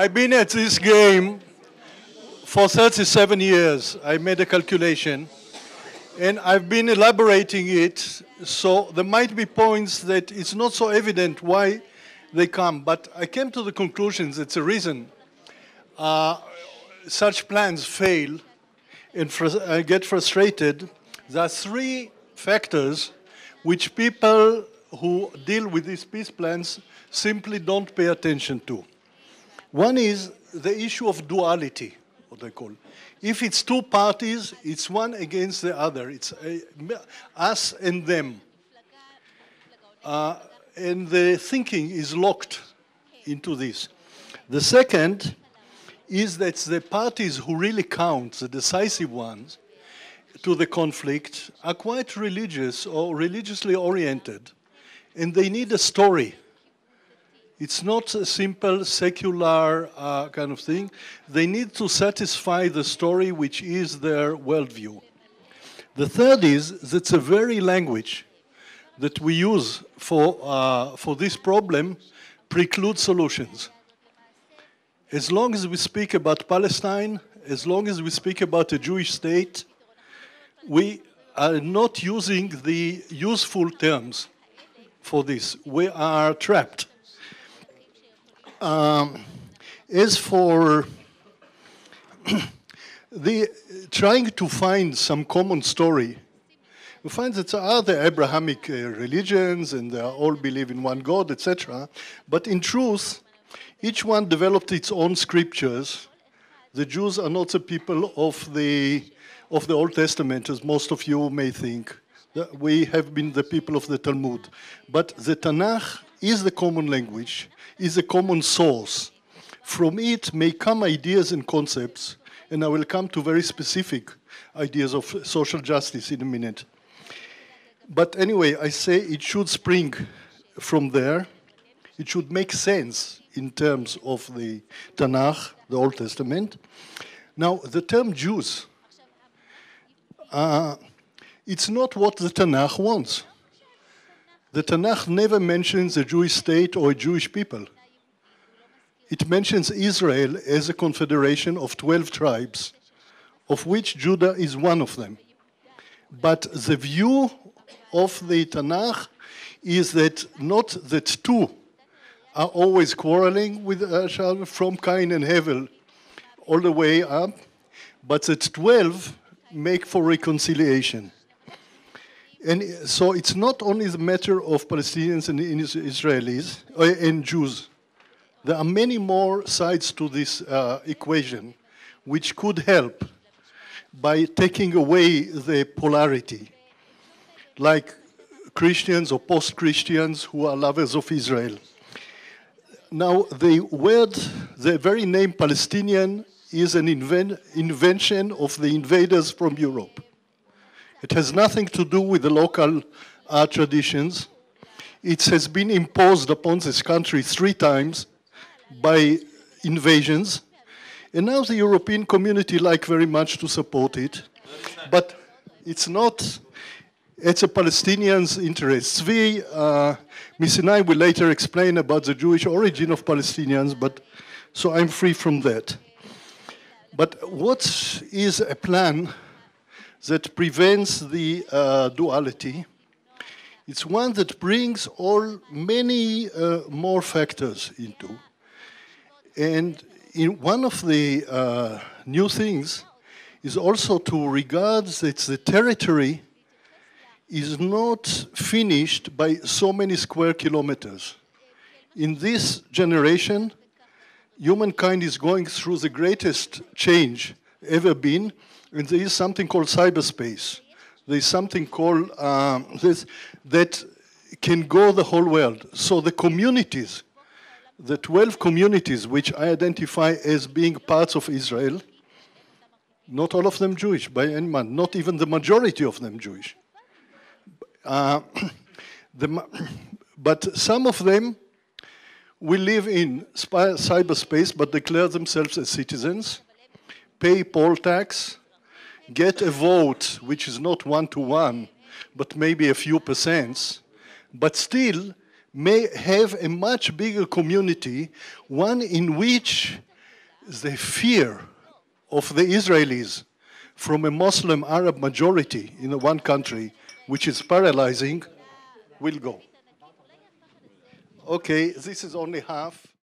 I've been at this game for 37 years. I made a calculation. And I've been elaborating it, so there might be points that it's not so evident why they come. But I came to the conclusions it's a reason uh, such plans fail and fr- uh, get frustrated. There are three factors which people who deal with these peace plans simply don't pay attention to. One is the issue of duality, what they call. If it's two parties, it's one against the other. It's a, us and them. Uh, and the thinking is locked into this. The second is that the parties who really count, the decisive ones, to the conflict are quite religious or religiously oriented, and they need a story. It's not a simple secular uh, kind of thing. They need to satisfy the story which is their worldview. The third is that the very language that we use for, uh, for this problem precludes solutions. As long as we speak about Palestine, as long as we speak about a Jewish state, we are not using the useful terms for this. We are trapped. Um, as for the trying to find some common story, we find that there are the Abrahamic uh, religions and they all believe in one God, etc. But in truth, each one developed its own scriptures. The Jews are not the people of the of the Old Testament, as most of you may think. We have been the people of the Talmud. But the Tanakh is the common language, is a common source. From it may come ideas and concepts, and I will come to very specific ideas of social justice in a minute. But anyway, I say it should spring from there. It should make sense in terms of the Tanakh, the Old Testament. Now, the term Jews, uh, it's not what the Tanakh wants. The Tanakh never mentions a Jewish state or a Jewish people. It mentions Israel as a confederation of 12 tribes, of which Judah is one of them. But the view of the Tanakh is that not that two are always quarreling with each other from Cain and Hevel all the way up, but that 12 make for reconciliation. And so it's not only the matter of Palestinians and Israelis and Jews. There are many more sides to this uh, equation which could help by taking away the polarity, like Christians or post Christians who are lovers of Israel. Now, the word, the very name Palestinian, is an inven- invention of the invaders from Europe. It has nothing to do with the local uh, traditions. It has been imposed upon this country three times by invasions. And now the European community like very much to support it. But it's not, it's a Palestinian's interest. Zvi uh, Misinai will later explain about the Jewish origin of Palestinians, but so I'm free from that. But what is a plan that prevents the uh, duality? It's one that brings all many uh, more factors into. And in one of the uh, new things is also to regard that the territory is not finished by so many square kilometers. In this generation, humankind is going through the greatest change ever been, and there is something called cyberspace. There is something called um, this that can go the whole world. So the communities, the 12 communities which I identify as being parts of Israel, not all of them Jewish by any man, not even the majority of them Jewish. Uh, the, but some of them will live in cyberspace but declare themselves as citizens, pay poll tax, get a vote which is not one to one, but maybe a few percents, but still may have a much bigger community, one in which the fear of the Israelis from a Muslim Arab majority in one country, which is paralyzing, will go. Okay, this is only half.